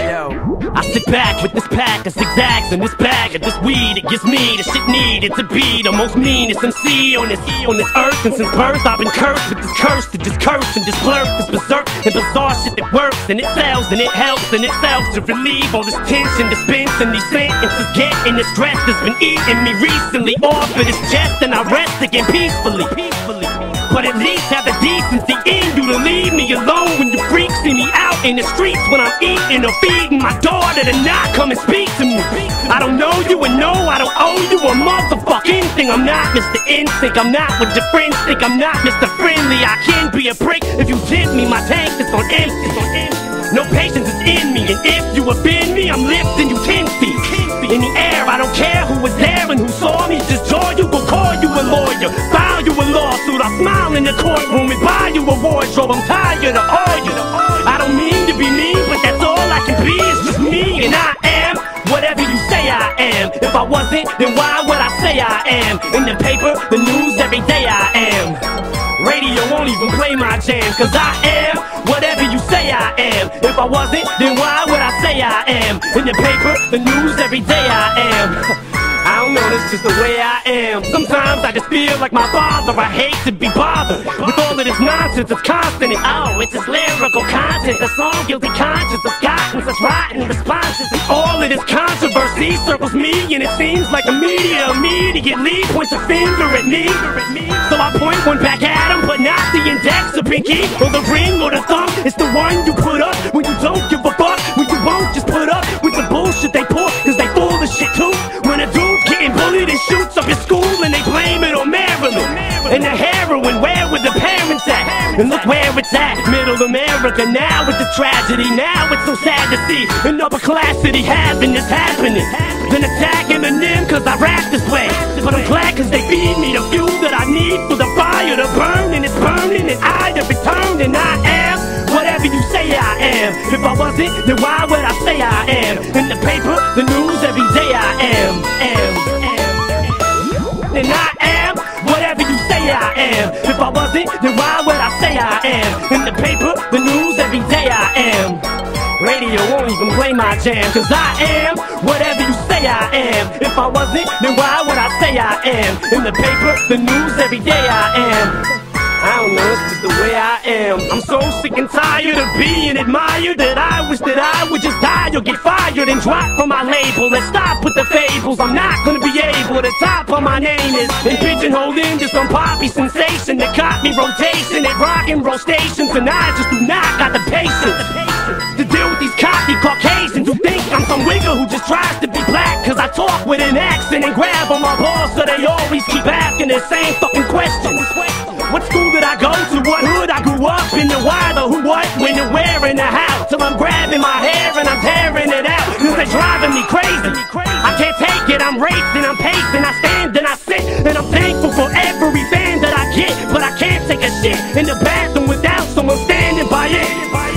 I sit back with this pack of zigzags and this bag of this weed. It gives me the shit needed to be the most meanest MC on this on this earth. And since birth, I've been cursed with this curse to curse and this blur, this berserk and bizarre shit that works and it sells and it helps and it sells to relieve all this tension, dispense and these sentences getting the stress that's been eating me recently off of this chest. And I rest again peacefully, peacefully. But at least have the decency in you to leave me alone when you see me out in the streets when I'm eating or feeding my daughter to not come and speak to me. I don't know you and no, I don't owe you a motherfucking thing. I'm not Mr. NSYNC, I'm not what your friends think. I'm not Mr. Friendly. I can be a prick if you tempt me. My tank is on empty. No patience is in me, and if you offend me, I'm lifting you ten feet in the air. I don't care who was there and who saw me. Just joy, you go call you a lawyer, file you a lawsuit. I smile in the courtroom and buy you a wardrobe. I'm tired of all you. If I wasn't, then why would I say I am? In the paper, the news, every day I am. Radio won't even play my jam, cause I am whatever you say I am. If I wasn't, then why would I say I am? In the paper, the news, every day I am. I don't know, that's just the way I am. Sometimes I just feel like my father. I hate to be bothered of this nonsense. It's constant. Oh, it's just lyrical content. The song guilty conscience of gotten such rotten responses. And all of this controversy circles me, and it seems like the media immediately points a finger at me. So I point one back at him, but not the index or pinky or the ring or the thumb. It's the one you put up when you don't give a fuck. When you won't just put up with the bullshit they pull, cause they full of shit too. When a dude getting bullied and shoots up your school and they blame it on Marilyn. And the heroin, where And look where it's at, middle America. Now it's a tragedy. Now it's so sad to see an upper class city having this happening. Then attack Eminem cause I rap this way. But I'm glad cause they feed me the fuel that I need for the fire to burn. And it's burning and I to return. And I am whatever you say I am. If I wasn't, then why would I say I am? In the paper, the news, every day I am. Am, am. And I am whatever you say I am. If I wasn't, then why would Am? In the paper, the news, every day I am. Radio won't even play my jam, cause I am whatever you say I am. If I wasn't, then why would I say I am? In the paper, the news, every day I am. Sick and tired of being admired that I wish that I would just die or get fired and drop from my label. Let's stop with the fables. I'm not gonna be able to top on my name is and pigeonholed into some poppy sensation that caught me rotation at rock and roll stations, and I just do not got the patience to deal with these cocky Caucasians who think I'm some wigger who just tries to be black. Cause I talk with an accent and grab on my balls, so they always keep asking the same fucking questions. What school did I go to? What hood I grew up in? The why, the who, what, when, and where, and the how. Till I'm grabbing my hair and I'm tearing it out. Cause they're driving me crazy. I can't take it, I'm racing, I'm pacing, I stand and I sit. And I'm thankful for every fan that I get. But I can't take a shit in the bathroom without someone standing by it.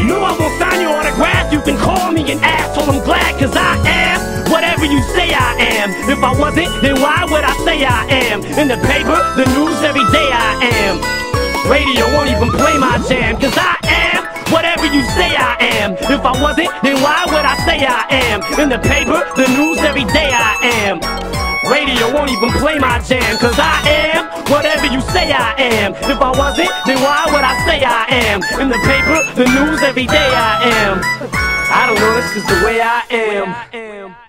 No, I won't sign your autograph. You can call me an asshole, I'm glad cause I am whatever you say I am. If I wasn't, then why would I say I am? In the paper, the news, every day I am. Radio won't even play my jam, cause I am whatever you say I am. If I wasn't, then why would I say I am? In the paper, the news, every day I am. Radio won't even play my jam, cause I am whatever you say I am. If I wasn't, then why would I say I am? In the paper, the news, every day I am. I don't know, that's just the way I am.